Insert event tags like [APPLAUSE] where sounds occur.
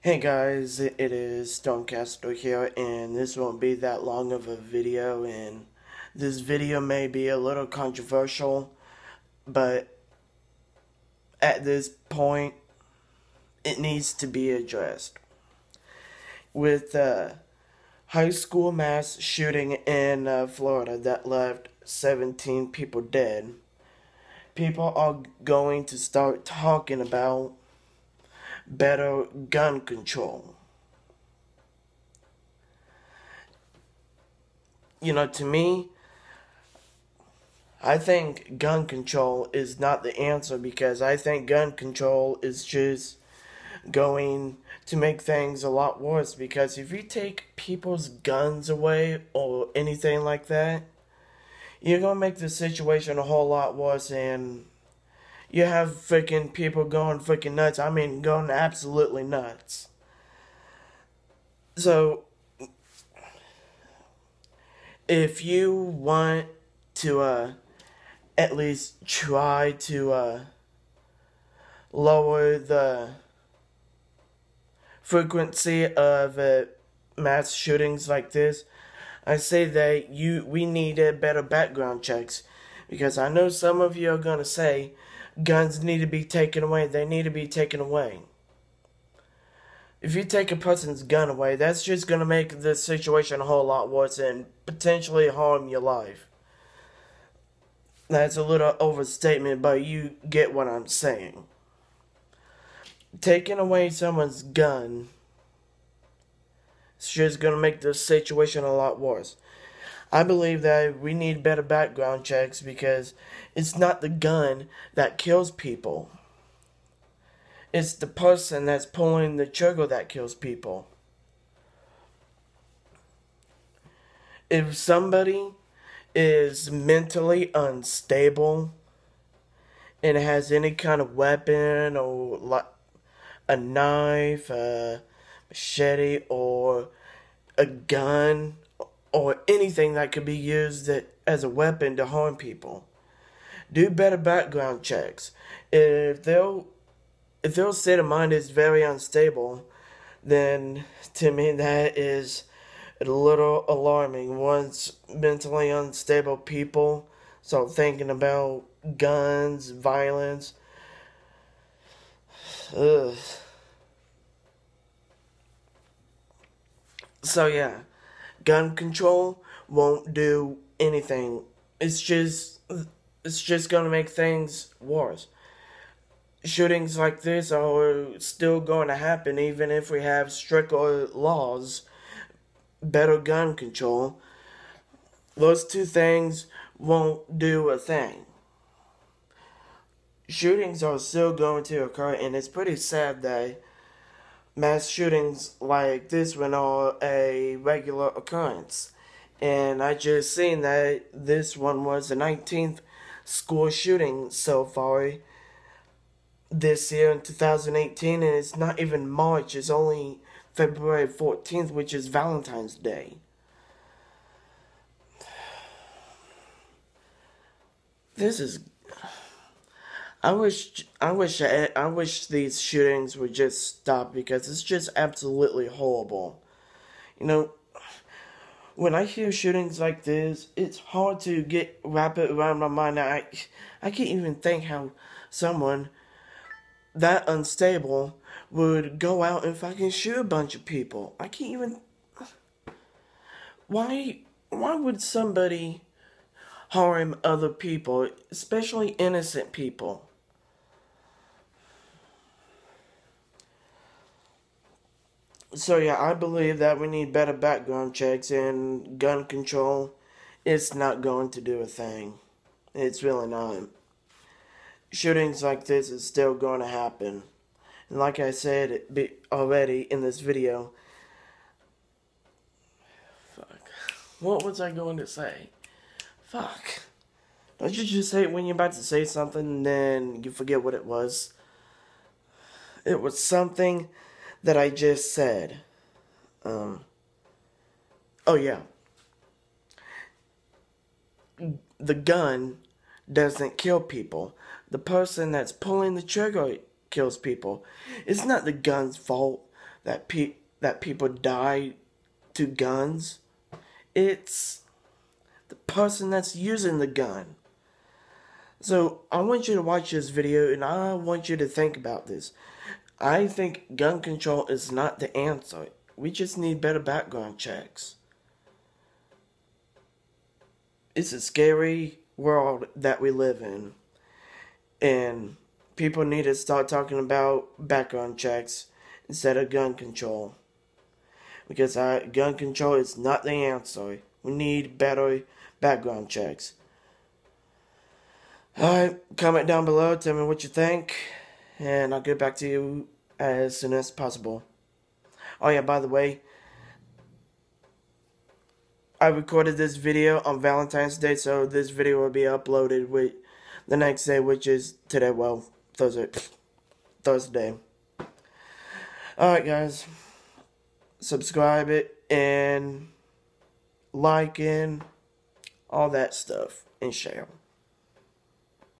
Hey guys, it is Stonecaster here, and this won't be that long of a video, and this video may be a little controversial, but at this point, it needs to be addressed. With uh, high school mass shooting in uh, Florida that left 17 people dead, people are going to start talking about better gun control. You know, to me, I think gun control is not the answer because I think gun control is just going to make things a lot worse because if you take people's guns away or anything like that, you're going to make the situation a whole lot worse and you have freaking people going freaking nuts. I mean, going absolutely nuts. So, if you want to, uh, at least try to, uh, lower the frequency of uh, mass shootings like this, I say that you we need better background checks because I know some of you are gonna say guns need to be taken away. They need to be taken away. If you take a person's gun away, that's just going to make the situation a whole lot worse and potentially harm your life. That's a little overstatement, but you get what I'm saying. Taking away someone's gun is just going to make the situation a lot worse. I believe that we need better background checks because it's not the gun that kills people. It's the person that's pulling the trigger that kills people. If somebody is mentally unstable and has any kind of weapon or like a knife, a machete, or a gun or anything that could be used that, as a weapon to harm people. Do better background checks. If they'll if their state of mind is very unstable, then to me that is a little alarming. Once mentally unstable people start thinking about guns, violence, ugh. So yeah, gun control won't do anything. It's just it's just gonna make things worse. Shootings like this are still going to happen even if we have stricter laws, better gun control. Those two things won't do a thing. Shootings are still going to occur, and it's pretty sad that mass shootings like this one are a regular occurrence. And I just seen that this one was the 19th school shooting so far this year in 2018, and it's not even March, it's only February 14th, which is Valentine's Day. This is I wish I wish I, wish these shootings would just stop because it's just absolutely horrible. You know, when I hear shootings like this, it's hard to get wrap it around my mind. I I can't even think how someone that unstable would go out and fucking shoot a bunch of people. I can't even why why would somebody harm other people, especially innocent people? So yeah, I believe that we need better background checks and gun control. It's not going to do a thing. It's really not. Shootings like this is still going to happen. And like I said already in this video, fuck. What was I going to say? Fuck. Don't you just say it when you're about to say something and then you forget what it was? It was something that I just said. Um, oh, yeah. The gun doesn't kill people. The person that's pulling the trigger kills people. It's not the gun's fault that pe- that people die to guns. It's the person that's using the gun. So I want you to watch this video and I want you to think about this. I think gun control is not the answer. We just need better background checks. It's a scary world that we live in. And people need to start talking about background checks instead of gun control. Because uh, gun control is not the answer. We need better background checks. Alright, comment down below, tell me what you think, and I'll get back to you as soon as possible. Oh yeah, by the way, I recorded this video on Valentine's Day, so this video will be uploaded with the next day, which is today, well, Thursday. [SNIFFS] Thursday. Alright guys, subscribe it, and like and all that stuff, and share.